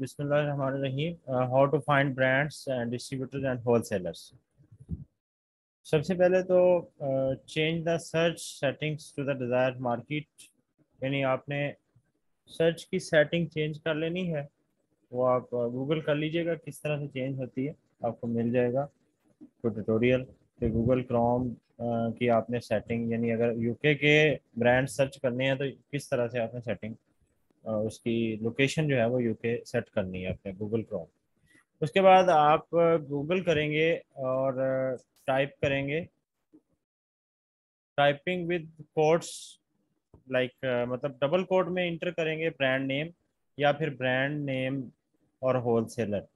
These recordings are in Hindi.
बिस्मिल्लाहिर्रहमानिर्रहीम how to find brands and distributors and wholesalers सबसे पहले तो change the search settings to the desire market यानी आपने सर्च की सेटिंग चेंज कर लेनी है, वो आप गूगल कर लीजिएगा किस तरह से चेंज होती है, आपको मिल जाएगा। तो ट्यूटोरियल फिर गूगल क्रोम की आपने सेटिंग यानी अगर यूके के ब्रांड सर्च करने हैं तो किस तरह से आपने सेटिंग उसकी लोकेशन जो है वो यूके सेट करनी है अपने गूगल क्रोम उसके बाद आप गूगल करेंगे और टाइप करेंगे। टाइपिंग विद कोड्स लाइक मतलब डबल कोड में इंटर करेंगे ब्रांड नेम या फिर ब्रांड नेम और होलसेलर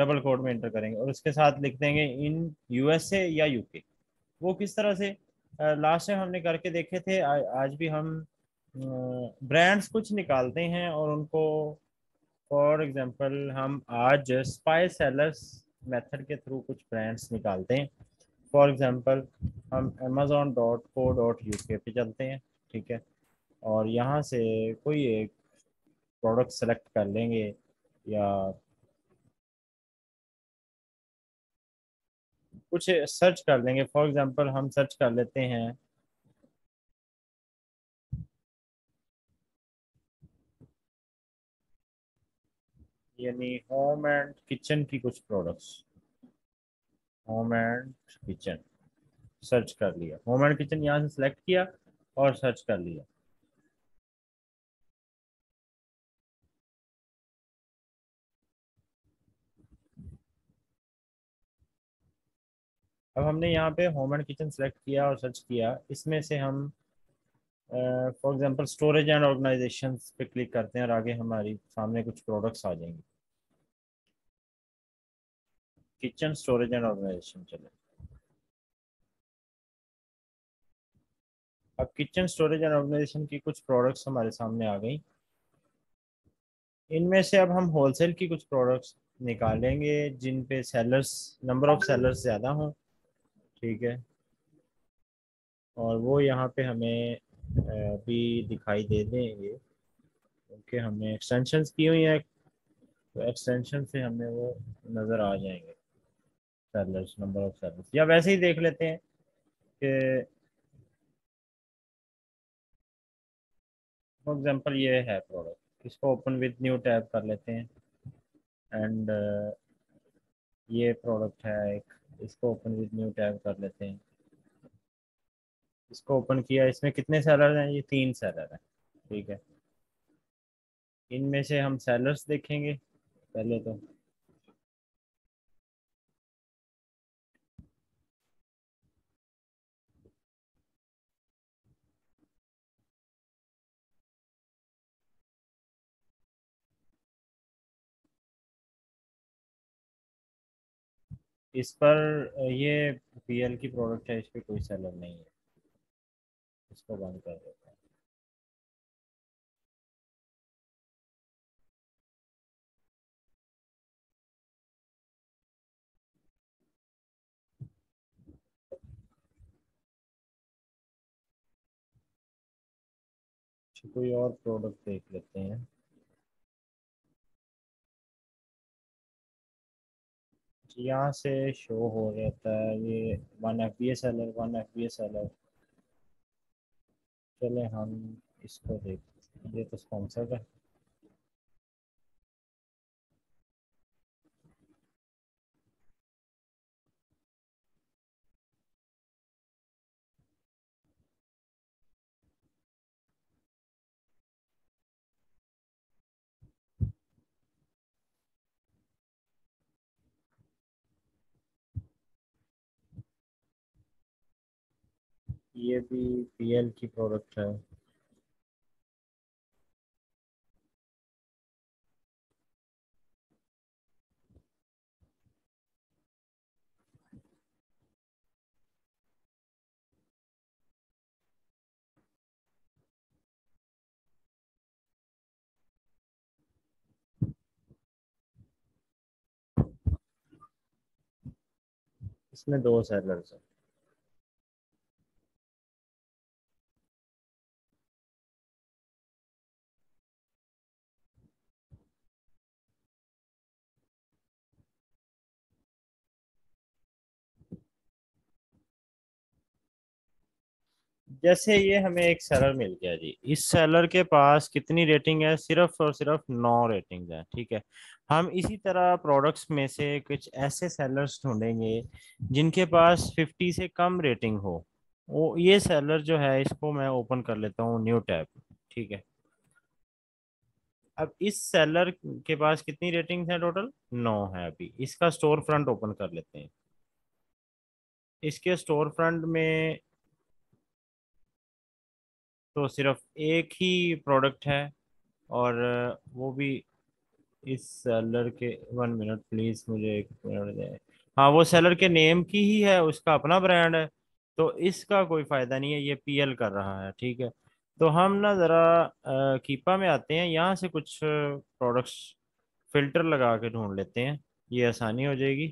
डबल कोड में इंटर करेंगे और उसके साथ लिख देंगे इन यूएसए या यूके वो किस तरह से? लास्ट टाइम हमने करके देखे थे आ, आज भी हम ब्रांड्स कुछ निकालते हैं और उनको, फॉर एग्जांपल, हम आज स्पाई सेलर्स मेथड के थ्रू कुछ ब्रांड्स निकालते हैं। फॉर एग्जांपल, हम Amazon dot co dot U K पे चलते हैं, ठीक है? और यहाँ से कोई एक प्रोडक्ट सेलेक्ट कर लेंगे या कुछ सर्च कर लेंगे। फॉर एग्जांपल, हम सर्च कर लेते हैं यानी होम एंड किचन की कुछ products home and kitchen search कर लिया। होम एंड किचन यहाँ से सिलेक्ट किया और सर्च कर लिया। अब हमने यहाँ पे होम एंड किचन सेलेक्ट किया और सर्च किया। इसमें से हम for example storage and organization पे क्लिक करते हैं और आगे हमारी सामने कुछ प्रोडक्ट्स आ जाएँगे। किचन स्टोरेज एंड ऑर्गेनाइजेशन चले। अब किचन स्टोरेज एंड ऑर्गेनाइजेशन की कुछ प्रोडक्ट्स हमारे सामने आ गई। इनमें से अब हम होलसेल की कुछ प्रोडक्ट्स निकालेंगे, जिन पे सेलर्स नंबर ऑफ़ सेलर्स ज़्यादा हों, ठीक है? और वो यहाँ पे हमें भी दिखाई दे देंगे। क्योंकि हमने एक्सटेंशन की हुई है। तो एक्सटेंशन से हमें वो नज़र आ जाएँगे। सेलर्स नंबर ऑफ़ सेलर्स या वैसे ही देख लेते हैं कि फॉर एग्जांपल ये है प्रोडक्ट इसको ओपन विद न्यू टैब कर लेते हैं। एंड ये प्रोडक्ट है एक। इसको ओपन विद न्यू टैब कर लेते हैं। इसको ओपन किया। इसमें कितने सेलर हैं? ये तीन सेलर हैं। ठीक है। इनमें से हम सेलर्स देखेंगे। पहले तो। इस पर ये पीएल की प्रोडक्ट है, इस पर कोई सेलर नहीं है। इसको बंद कर देते हैं। अच्छा, कोई और प्रोडक्ट देख लेते हैं। यहाँ से शो हो जाता है। ये one F B S L one F B S L चले हम इसको देख ये तो स्पॉन्सर्ड है। ये भी पीएल की प्रोडक्ट है। इसमें दो सेलर्स हैं। जैसे ये हमें एक सेलर मिल गया जी। इस सेलर के पास कितनी रेटिंग है? सिर्फ़ और सिर्फ़ नौ रेटिंग है, ठीक है? हम इसी तरह प्रोडक्ट्स में से कुछ ऐसे सेलर्स ढूंढेंगे जिनके पास 50 से कम रेटिंग हो। वो, ये सेलर जो है, इसको मैं ओपन कर लेता हूँ न्यू टैब ठीक है? अब इस सेलर के पास कितनी रेटिंग है टोटल नौ है अभी। इसका स्टोर फ्रंट ओपन कर लेते हैं। इसके स्टोर फ्रंट में तो सिर्फ़ एक ही प्रोडक्ट है और वो भी इस सेलर के वन मिनट प्लीज़ मुझे एक मिनट दे। हाँ वो सेलर के नेम की ही है, उसका अपना ब्रांड है तो इसका कोई फ़ायदा नहीं है, ये पीएल कर रहा है, ठीक है? तो हम ना ज़रा कीपा में आते हैं, यहाँ से कुछ प्रोडक्ट्स फ़िल्टर लगा के ढूंढ लेते हैं, ये आसानी हो जाएगी।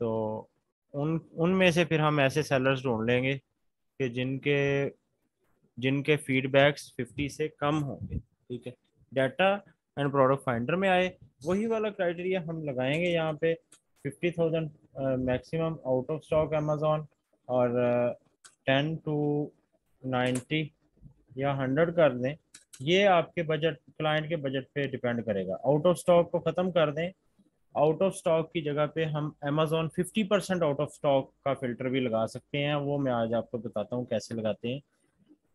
तो उन, उनमें से फिर हम ऐसे सेलर्स ढूंढ लेंगे कि जिनके जिनके फीडबैक्स 50 से कम होंगे ठीक है? डाटा एंड प्रोडक्ट फाइंडर में आए वही वाला क्राइटेरिया हम लगाएँगे यहाँ पे 50,000 maximum out of stock Amazon और टेन टू नाइन्टी या हंड्रेड कर दें ये आपके बजट क्लाइंट के बजट पे डिपेंड करेगा। आउट ऑफ़ स्टॉक को ख़त्म कर दें आउट ऑफ़ स्टॉक की जगह पे हम Amazon 50 percent out of stock का फ़िल्टर भी लगा सकते हैं वो मैं आज आपको बताता हूँ कैसे लगाते हैं।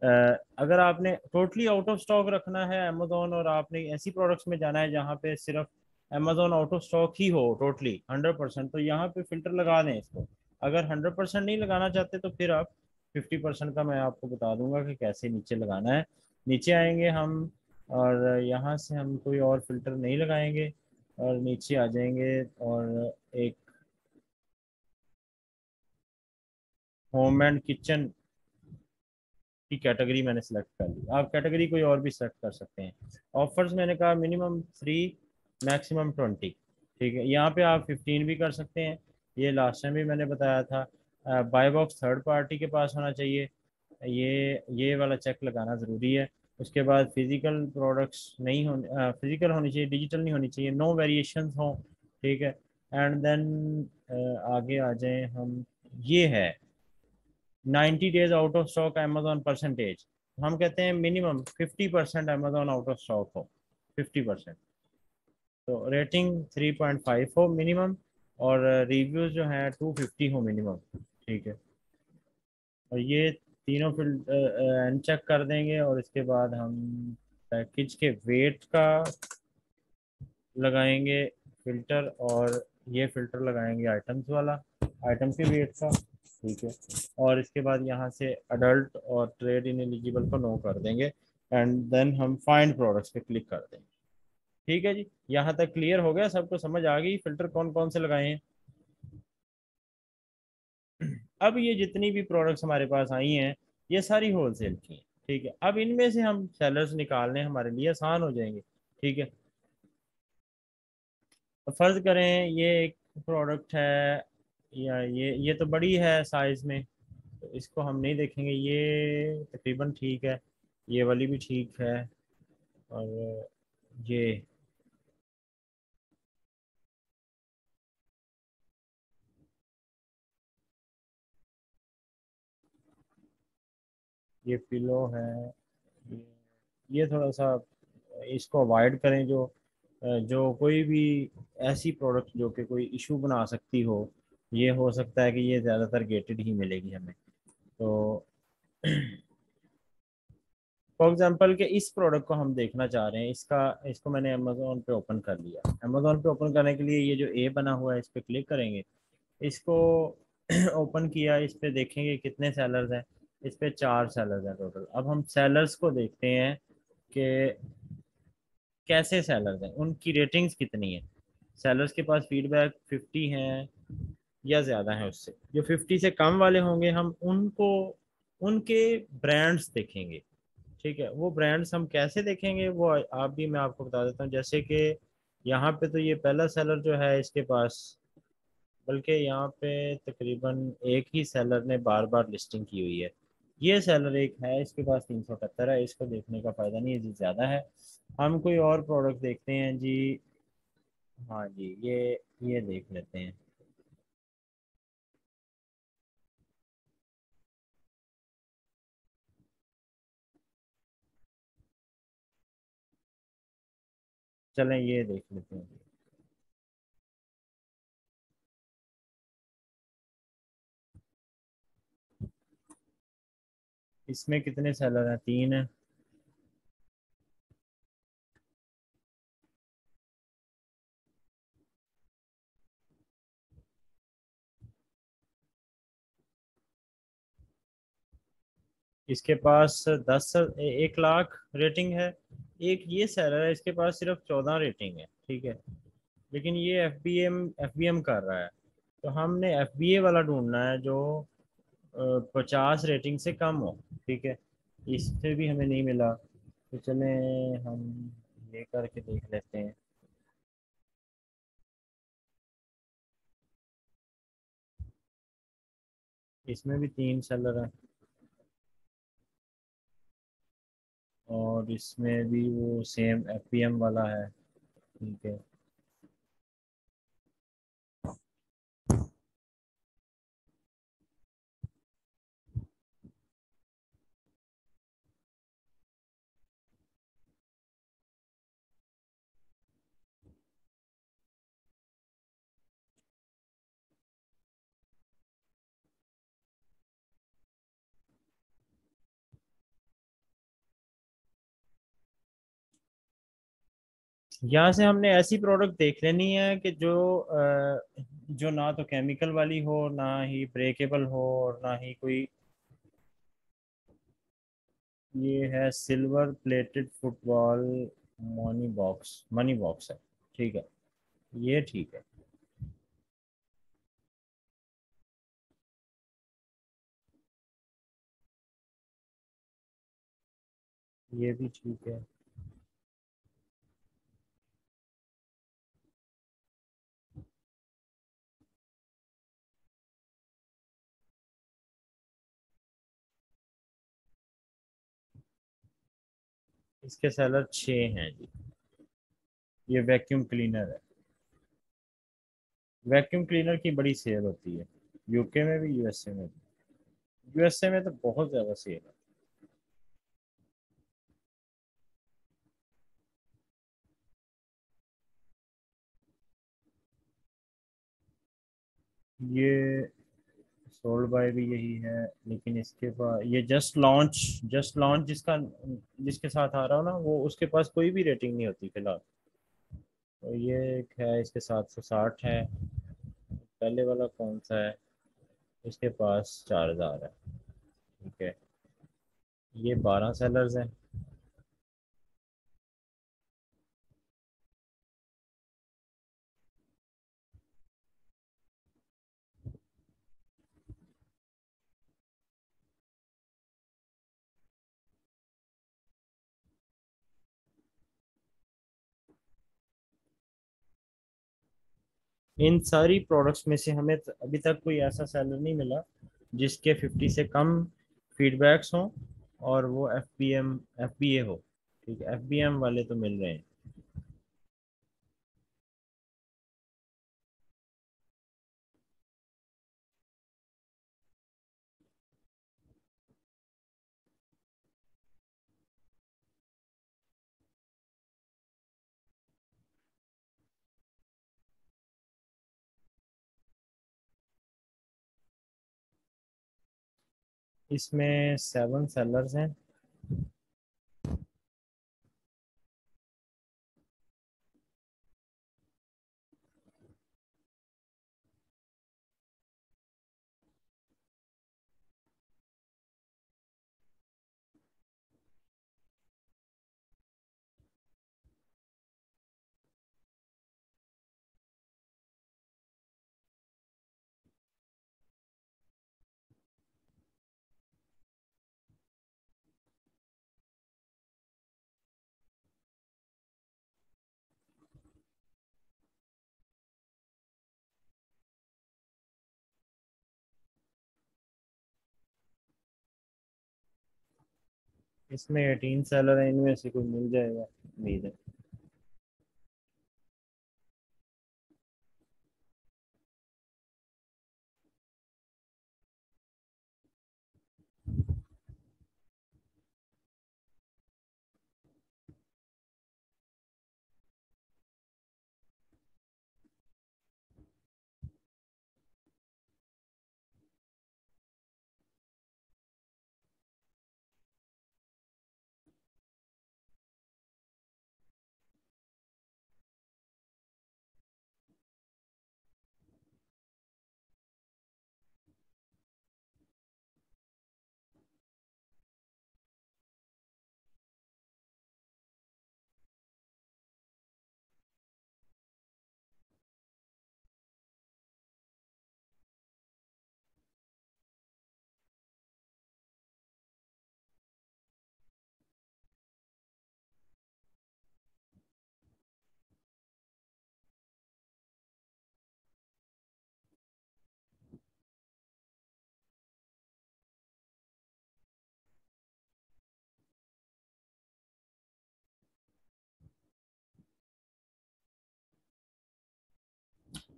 अगर आपने टोटली आउट ऑफ़ स्टॉक रखना है अमेजोन और आपने ऐसी प्रोडक्ट्स में जाना है जहाँ पे सिर्फ़ अमेजोन आउट ऑफ़ स्टॉक ही हो टोटली हंड्रेड परसेंट तो यहाँ पे फ़िल्टर लगा दें इसको। अगर हंड्रेड परसेंट नहीं लगाना चाहते तो फिर आप फिफ्टी परसेंट का मैं आपको बता दूँगा कि कैसे नीचे लगाना है। नीचे आएँगे हम और यहाँ से हम कोई और फ़िल्टर नहीं लगाएँगे और नीचे आ जाएँगे और एक होम एंड किचन की कैटेगरी मैंने सेलेक्ट कर ली। आप कैटेगरी कोई और भी सेलेक्ट कर सकते हैं। ऑफर्स मैंने कहा मिनिमम थ्री मैक्सिमम ट्वेंटी ठीक है, यहाँ पे आप फिफ्टीन भी कर सकते हैं। ये लास्ट टाइम भी मैंने बताया था। बाय बॉक्स थर्ड पार्टी के पास होना चाहिए। ये ये वाला चेक लगाना ज़रूरी है। उसके बाद फ़िज़िकल प्रोडक्ट्स नहीं होने फ़िज़िकल होनी चाहिए डिजिटल नहीं होनी चाहिए। नो वेरिएशन हों। ठीक है एंड देन आगे आ जाए हम। ये है। 90 days out of stock Amazon percentage हम कहते हैं minimum 50 percent Amazon out of stock हो 50 परसेंट। तो रेटिंग 3.5 हो मिनिमम, और रिव्यूज़ जो हैं 250 हो मिनिमम, ठीक है। और ये तीनों फिल चेक कर देंगे, और इसके बाद हम पैकेज के वेट का लगाएँगे फ़िल्टर और ये फ़िल्टर लगाएँगे आइटम्स वाला आइटम के वेट का। ठीक है। और इसके बाद यहाँ से अडल्ट और ट्रेड इन एलिजिबल को नो कर देंगे एंड देन हम फाइंड प्रोडक्ट्स पे क्लिक कर देंगे। ठीक है जी? यहाँ तक क्लियर हो गया? सबको समझ आ गई? फ़िल्टर कौन कौन से लगाए हैं? अब ये जितनी भी प्रोडक्ट्स हमारे पास आई हैं, ये सारी होलसेल की हैं। ठीक है? अब इनमें से हम सेलर्स निकालने हमारे लिए आसान हो जाएँगे। ठीक है? फ़र्ज़ करें ये एक प्रोडक्ट है या ये ये तो बड़ी है साइज़ में तो इसको हम नहीं देखेंगे। ये तकरीबन ठीक है, ये वाली भी ठीक है, और ये। ये पिलो है, ये थोड़ा सा, इसको अवॉइड करें जो जो कोई भी ऐसी प्रोडक्ट जो कि कोई इशू बना सकती हो। ये हो सकता है कि ये ज़्यादातर गेटेड ही मिलेगी हमें। तो फॉर एग्ज़ाम्पल के इस प्रोडक्ट को हम देखना चाह रहे हैं, इसका, इसको मैंने अमेजोन पे ओपन कर लिया। अमेजोन पे ओपन करने के लिए ये जो ए बना हुआ है, इस पर क्लिक करेंगे। इसको ओपन किया, इस पर देखेंगे कितने सेलर्स हैं। इस पे चार सेलर्स हैं टोटल अब हम सेलर्स को देखते हैं कि कैसे सेलर्स हैं। उनकी रेटिंग्स कितनी है? सेलर्स के पास फीडबैक 50 हैं। या ज़्यादा है उससे। जो 50 से कम वाले होंगे, हम उनको, उनके ब्रांड्स देखेंगे। ठीक है? वो ब्रांड्स हम कैसे देखेंगे, वो आप भी मैं आपको बता देता हूँ। जैसे कि यहाँ पे तो ये पहला सेलर जो है इसके पास, बल्कि यहाँ पे तकरीबन एक ही सेलर ने बार बार लिस्टिंग की हुई है। ये सेलर एक है, इसके पास तीन सौ अठहत्तर है, इसको देखने का फ़ायदा नहीं है, जी, ज़्यादा है। हम कोई और प्रोडक्ट देखते हैं, जी। हाँ जी, ये ये देख लेते हैं। चलें ये देख लेते हैं। इसमें कितने सेलर हैं? तीन है। इसके पास दस एक लाख रेटिंग है। एक ये सेलर है, इसके पास सिर्फ़ चौदह रेटिंग है, ठीक है। लेकिन ये F B M F B M कर रहा है। तो हमने एफ़ बी ए वाला ढूंढना है जो पचास रेटिंग से कम हो, ठीक है। इससे भी हमें नहीं मिला। तो चले, हम ये करके देख लेते हैं। इसमें भी तीन सेलर हैं। और इसमें भी वो सेम एफ़ वाला है। ठीक है। यहाँ से हमने ऐसी प्रोडक्ट देख लेनी है कि जो जो ना तो केमिकल वाली हो, ना ही ब्रेकेबल हो और ना ही कोई ये है silver plated football money box money box है, ठीक है, ये ठीक है। ये भी ठीक है। इसके सेलर छः हैं जी। ये वैक्यूम क्लीनर है। वैक्यूम क्लीनर की बड़ी सेल होती है। यूके में भी यूएसए में भी। यूएसए में तो बहुत ज़्यादा सेल है। ये सोल्ड बाय भी यही है, लेकिन इसके पास ये जस्ट लॉन्च जस्ट लॉन्च जिसका, जिसके साथ आ रहा हो ना, वो उसके पास कोई भी रेटिंग नहीं होती फ़िलहाल। तो ये एक है, इसके सात सौ साठ है। पहले वाला कौन सा है? इसके पास चार हज़ार है। ठीक है। ये बारह सेलर्स हैं। इन सारी प्रोडक्ट्स में से हमें अभी तक कोई ऐसा सेलर नहीं मिला, जिसके 50 से कम फीडबैक्स हों और वो F P M F B A हो। ठीक है एफ़ बी एम वाले तो मिल रहे हैं। इसमें सेवन सेलर्स हैं। इसमें एटीन सेलर है इनमें से कोई मिल जाएगा? उम्मीद है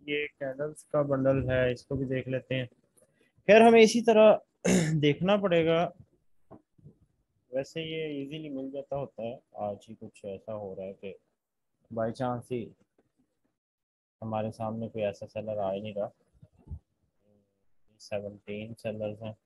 ये कैंडल्स का बंडल है, इसको भी देख लेते हैं। खैर, हमें इसी तरह देखना पड़ेगा। वैसे ये इजीली मिल जाता होता है। आज ही कुछ ऐसा हो रहा है कि बाई चांस ही हमारे सामने कोई ऐसा सेलर आ ही नहीं रहा। सेवनटीन सेलर्स हैं।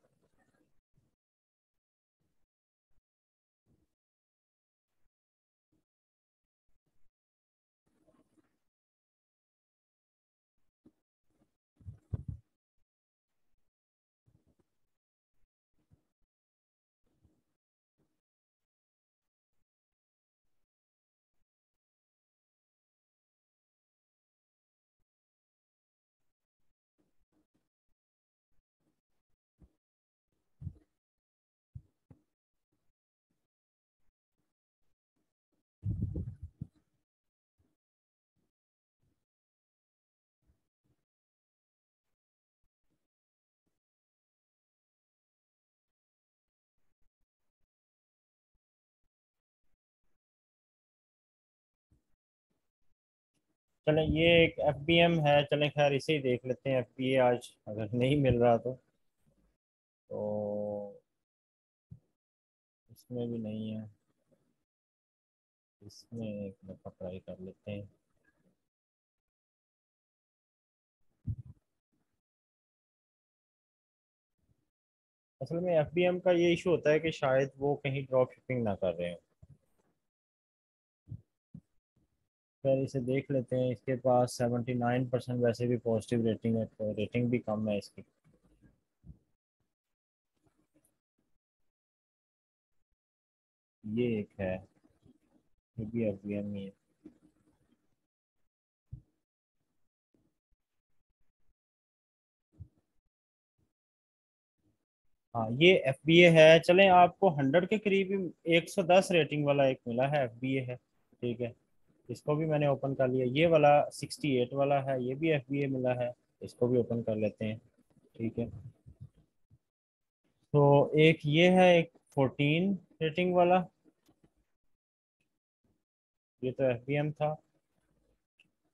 चलें, ये एक एफ़ बी एम है, चलें, खैर, इसे ही देख लेते हैं एफ़ आज अगर नहीं मिल रहा तो। तो इसमें भी नहीं है। इसमें एक दफ़ा ट्राई कर लेते हैं। असल में एफ़ बी एम का ये इशू होता है कि शायद वो कहीं ड्रॉप शिपिंग ना कर रहे हो। फिर इसे देख लेते हैं, इसके पास सेवेंटी नाइन परसेंट वैसे भी पॉजिटिव रेटिंग है तो रेटिंग भी कम है इसकी। ये एक है, ये भी एफ़ बी एम ही। है हाँ ये एफ़ बी ए है। चलें, आपको हंड्रेड के करीब एक सौ दस रेटिंग वाला एक मिला है एफ़ बी ए है, ठीक है। इसको भी मैंने ओपन कर लिया। ये वाला सिक्सटी एट वाला है, ये भी एफ़ बी ए मिला है, इसको भी ओपन कर लेते हैं, ठीक है। तो एक ये है, एक फोर्टीन रेटिंग वाला। ये तो एफ़ बी एम था।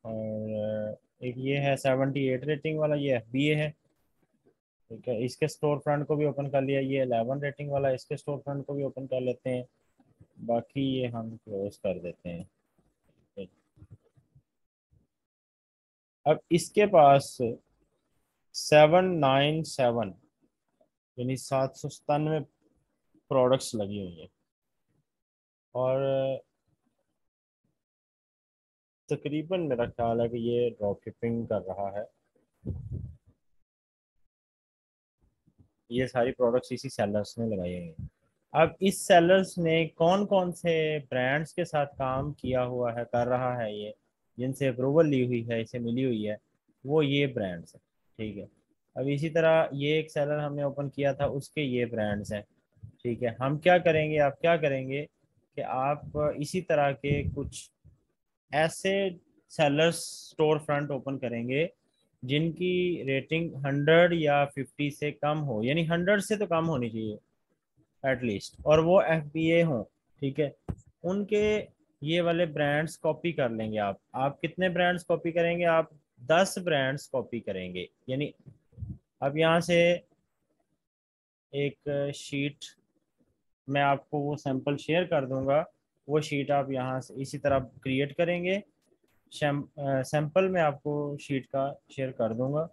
और एक ये है सेवेंटी एट रेटिंग वाला, ये एफ़ बी ए है, ठीक है। इसके स्टोर फ्रंट को भी ओपन कर लिया, ये एलेवन रेटिंग वाला, इसके स्टोर फ्रंट को भी ओपन कर लेते हैं। बाकी ये हम क्लोज कर देते हैं। अब इसके पास सेवन नाइन सेवन यानी सात सौ सतानवे प्रोडक्ट्स लगी हुई हैं। और, तकरीबन मेरा ख्याल है कि ये ड्रॉप शिपिंग कर रहा है। ये सारी प्रोडक्ट्स इसी सेलर्स ने लगाई हुई हैं। अब इस सेलर्स ने कौन कौन से ब्रांड्स के साथ काम किया हुआ है, कर रहा है ये? जिनसे अप्रूवल ली हुई है, इसे मिली हुई है, वो ये ब्रांड्स हैं, ठीक है? अब इसी तरह ये एक सेलर हमने ओपन किया था, उसके ये ब्रांड्स हैं, ठीक है? हम क्या करेंगे, आप क्या करेंगे कि आप इसी तरह के कुछ ऐसे सेलर्स स्टोर फ्रंट ओपन करेंगे, जिनकी रेटिंग 100 या 50 से कम हो, यानी 100 से तो कम होनी चाहिए एटलीस्ट और वो एफ़ बी ए हों, ठीक है? उनके ये वाले ब्रांड्स कॉपी कर लेंगे आप। आप कितने ब्रांड्स कॉपी करेंगे? आप दस ब्रांड्स कॉपी करेंगे। यानी अब यहाँ से एक शीट मैं आपको वो सैंपल शेयर कर दूँगा। वो शीट आप यहाँ से इसी तरह क्रिएट करेंगे। सैंपल में आपको शीट का शेयर कर दूँगा।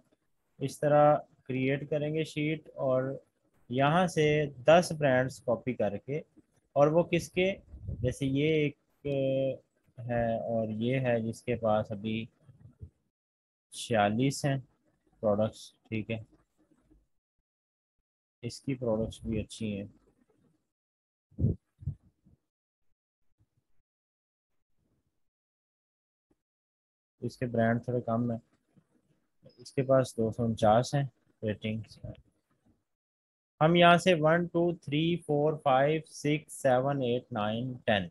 इस तरह क्रिएट करेंगे शीट और यहाँ से दस ब्रांड्स कॉपी करके और वो किसके? जैसे ये एक है और ये है जिसके पास अभी छियालीस हैं प्रोडक्ट्स ठीक है। इसकी प्रोडक्ट्स भी अच्छी हैं। इसके ब्रांड थोड़े कम है। इसके पास दो सौ उनचास हैं रेटिंग्स हम यहाँ से one two three four five six seven eight nine ten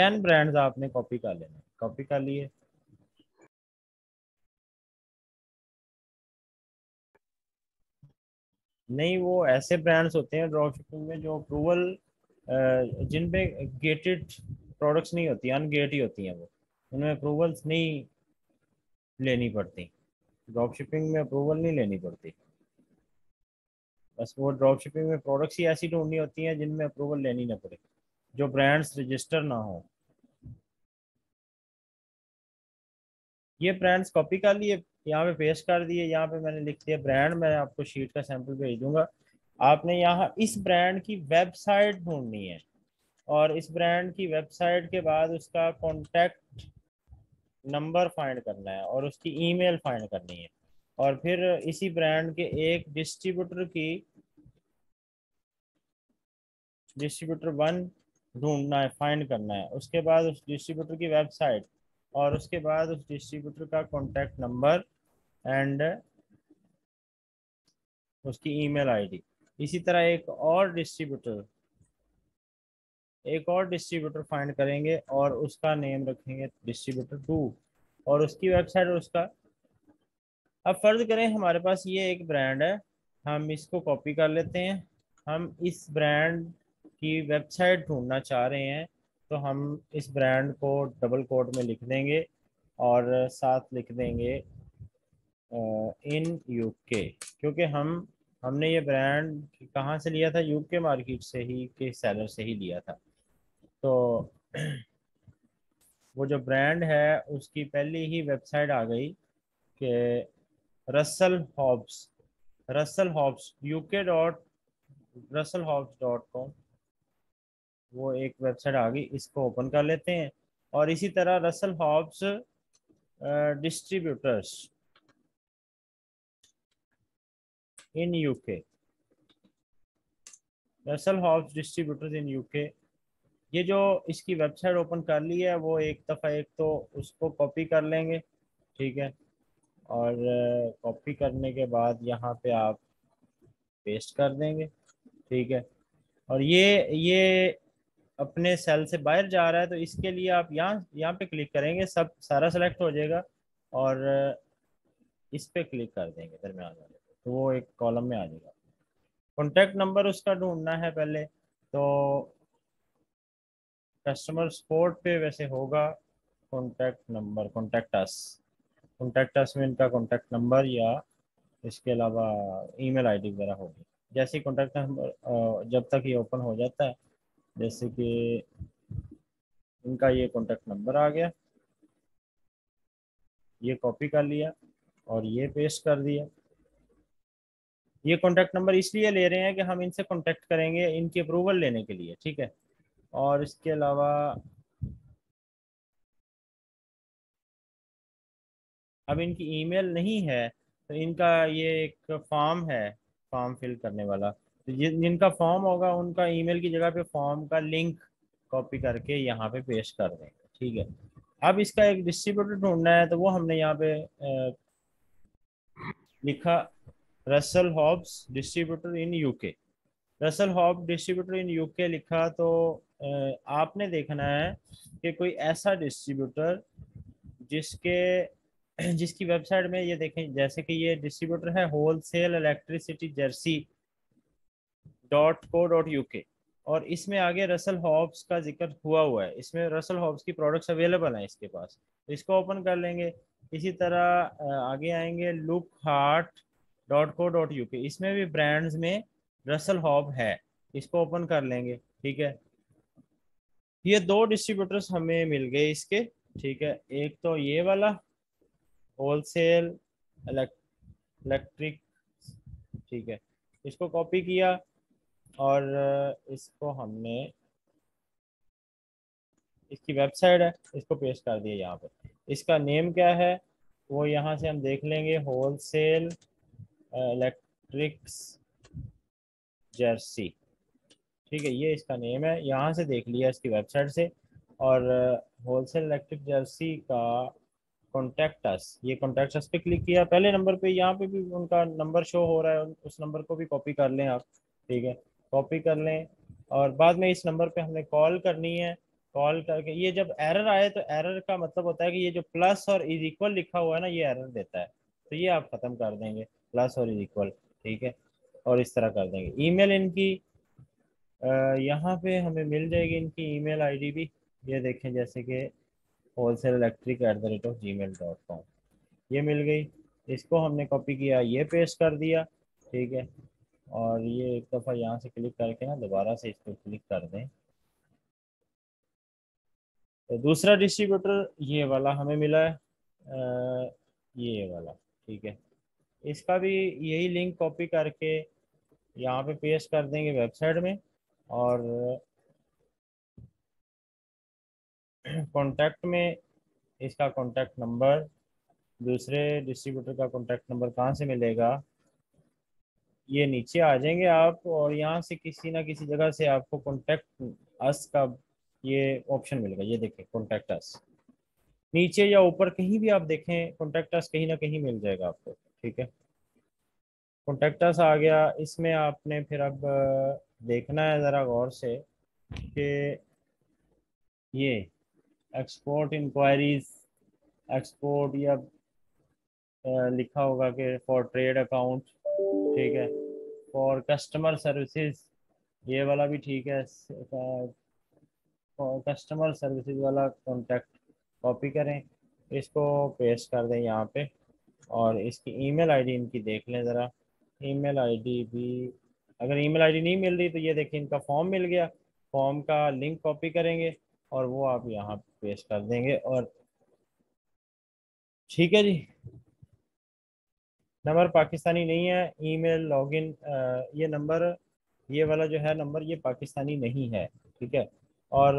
ten brands आपने कॉपी कर लेना कॉपी कर लिए। नहीं, वो ऐसे ब्रांड्स होते हैं ड्रॉप शिपिंग में जो अप्रूवल जिन पे गेटेड प्रोडक्ट्स नहीं होती अनगेट ही होती हैं वो। उनमें अप्रूवल्स नहीं लेनी पड़ती। ड्रॉप शिपिंग में अप्रूवल नहीं लेनी पड़ती। बस वो ड्रॉप शिपिंग में प्रोडक्ट्स ही ऐसी ढूंढनी होती हैं जिनमें अप्रूवल लेनी ना पड़े। जो ब्रांड्स रजिस्टर ना हो। ये ब्रांड्स कॉपी कर लिए, यहाँ पे पेस्ट कर दिए, यहाँ पे मैंने लिख दिया ब्रांड मैं आपको शीट का सैंपल भेज दूँगा आपने यहाँ इस ब्रांड की वेबसाइट ढूंढनी है और इस ब्रांड की वेबसाइट के बाद उसका कॉन्टैक्ट नंबर फाइंड करना है और उसकी ईमेल फाइंड करनी है। और फिर इसी ब्रांड के एक डिस्ट्रीब्यूटर की डिस्ट्रीब्यूटर वन ढूंढना है फाइंड करना है। उसके बाद उस डिस्ट्रीब्यूटर की वेबसाइट और उसके बाद उस डिस्ट्रीब्यूटर का कॉन्टैक्ट नंबर एंड उसकी ईमेल आईडी इसी तरह एक और डिस्ट्रीब्यूटर एक और डिस्ट्रीब्यूटर फाइंड करेंगे और उसका नेम रखेंगे डिस्ट्रीब्यूटर टू और उसकी वेबसाइट और उसका, अब फ़र्ज़ करें, हमारे पास ये एक ब्रांड है, हम इसको कॉपी कर लेते हैं। हम इस ब्रांड की वेबसाइट ढूंढना चाह रहे हैं तो हम इस ब्रांड को डबल कोड में लिख देंगे और साथ लिख देंगे इन यूके क्योंकि हम, हमने ये ब्रांड कहाँ से लिया था? यूके मार्केट से ही, के सेलर से ही लिया था। तो वो जो ब्रांड है, उसकी पहली ही वेबसाइट आ गई कि Russell Hobbs Russell Hobbs UK dot Russell Hobbs dot com. वो एक वेबसाइट आ गई, इसको ओपन कर लेते हैं। और इसी तरह Russell Hobbs distributors in UK Russell Hobbs, distributors in UK ये जो इसकी वेबसाइट ओपन कर ली है, वो एक दफ़ा एक तो उसको कॉपी कर लेंगे, ठीक है? और कॉपी करने के बाद यहाँ पे आप पेस्ट कर देंगे, ठीक है? और ये ये अपने सेल से बाहर जा रहा है तो इसके लिए आप यहाँ यहाँ पे क्लिक करेंगे, सब, सारा सेलेक्ट हो जाएगा और इस पर क्लिक कर देंगे, दरमियान वाले तो वो एक कॉलम में आ जाएगा। कॉन्टैक्ट नंबर उसका ढूंढना है पहले तो कस्टमर सपोर्ट पे वैसे होगा contact number contact us contact us में इनका कॉन्टैक्ट नंबर या इसके अलावा ईमेल आईडी वगैरह होगी। जैसे ही कॉन्टैक्ट नंबर जब तक ये ओपन हो जाता है जैसे कि इनका ये कॉन्टैक्ट नंबर आ गया। ये कॉपी कर लिया और ये पेस्ट कर दिया। ये कॉन्टैक्ट नंबर इसलिए ले रहे हैं कि हम इनसे कॉन्टैक्ट करेंगे इनकी अप्रूवल लेने के लिए, ठीक है? और इसके अलावा अब इनकी ईमेल नहीं है तो इनका ये एक फॉर्म है फॉर्म फिल करने वाला। तो जिनका फॉर्म होगा, उनका ईमेल की जगह पे फॉर्म का लिंक कॉपी करके यहाँ पे पेस्ट कर देंगे, ठीक है? अब इसका एक डिस्ट्रीब्यूटर ढूंढना है तो वो हमने यहाँ पे लिखा Russell Hobbs distributor in UK Russell Hobb distributor in UK लिखा तो आपने देखना है कि कोई ऐसा डिस्ट्रीब्यूटर जिसके, जिसकी वेबसाइट में ये देखें, जैसे कि ये डिस्ट्रीब्यूटर है wholesale electricity jersey dot co dot U K और इसमें आगे रसल हॉब्स का ज़िक्र हुआ हुआ है। इसमें रसल हॉब्स की प्रोडक्ट्स अवेलेबल हैं इसके पास। तो इसको ओपन कर लेंगे। इसी तरह आगे आएँगे। Look heart dot co dot U K इसमें भी ब्रांड्स में रसल हॉब है। इसको ओपन कर लेंगे। ठीक है? ये दो डिस्ट्रीब्यूटर्स हमें मिल गए इसके। ठीक है? एक तो ये वाला होलसेल इलेक्ट्रिक ठीक है? इसको कॉपी किया। और इसको हमने, इसकी वेबसाइट है, इसको पेस्ट कर दिया यहाँ पे। इसका नेम क्या है, वो यहाँ से हम देख लेंगे, होलसेल इलेक्ट्रिक्स जर्सी। ठीक है, ये इसका नेम है, यहाँ से देख लिया इसकी वेबसाइट से। और होलसेल इलेक्ट्रिक जर्सी का कॉन्टेक्ट अस ये कॉन्टेक्ट अस पे क्लिक किया। पहले नंबर पे यहाँ पे भी उनका नंबर शो हो रहा है उस नंबर को भी कॉपी कर लें आप। ठीक है कॉपी कर लें। और बाद में इस नंबर पे हमने कॉल करनी है। कॉल करके, ये जब एरर आए तो एरर का मतलब होता है कि ये जो प्लस और इज़ इक्वल लिखा हुआ है ना, ये एरर देता है। तो ये आप ख़त्म कर देंगे। प्लस और इज़ इक्वल ठीक है? और इस तरह कर देंगे। ईमेल इनकी यहाँ पे हमें मिल जाएगी इनकी ईमेल आईडी भी। ये देखें, जैसे कि wholesale electric at the rate of Gmail dot com ये मिल गई। इसको हमने कॉपी किया, ये पेस्ट कर दिया, ठीक है? और ये एक दफ़ा यहाँ से क्लिक करके ना दोबारा से इसको क्लिक कर दें। तो दूसरा डिस्ट्रीब्यूटर ये वाला हमें मिला है। आ, ये वाला ठीक है। इसका भी यही लिंक कॉपी करके यहाँ पे पेस्ट कर देंगे वेबसाइट में और कॉन्टैक्ट में इसका कॉन्टैक्ट नंबर दूसरे डिस्ट्रीब्यूटर का कॉन्टैक्ट नंबर कहाँ से मिलेगा? ये नीचे आ जाएँगे आप और यहाँ से किसी ना किसी जगह से आपको कॉन्टैक्ट अस का ये ऑप्शन मिलेगा। ये देखें कॉन्टैक्ट अस नीचे या ऊपर कहीं भी आप देखें कॉन्टैक्ट अस कहीं ना कहीं मिल जाएगा आपको, ठीक है? कॉन्टैक्ट अस आ गया। इसमें आपने फिर अब देखना है ज़रा गौर से कि ये एक्सपोर्ट इंक्वायरीज एक्सपोर्ट या लिखा होगा कि फॉर ट्रेड अकाउंट ठीक है? फॉर कस्टमर सर्विसेज़ ये वाला भी ठीक है फॉर कस्टमर सर्विसेज़ वाला कॉन्टैक्ट कॉपी करें, इसको पेस्ट कर दें यहाँ पे, और इसकी ईमेल आईडी इनकी देख लें ज़रा। ईमेल आईडी भी, अगर ईमेल आईडी नहीं मिल रही तो ये देखिए इनका फॉर्म मिल गया। फॉर्म का लिंक कॉपी करेंगे और वो आप यहाँ पेस्ट कर देंगे और, ठीक है जी? नंबर पाकिस्तानी नहीं है, ईमेल, लॉगिन ये नंबर, ये वाला जो है नंबर ये पाकिस्तानी नहीं है, ठीक है? और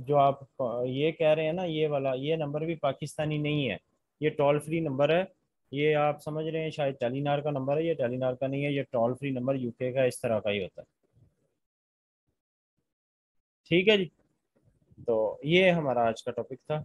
जो आप ये कह रहे हैं ना, ये वाला, ये नंबर भी पाकिस्तानी नहीं है, ये टोल फ्री नंबर है, ये आप समझ रहे हैं, शायद टेलीनार का नंबर है, ये टेलीनार का नहीं है, ये टोल फ्री नंबर यूके का इस तरह का ही होता है। ठीक है जी? तो ये हमारा आज का टॉपिक था।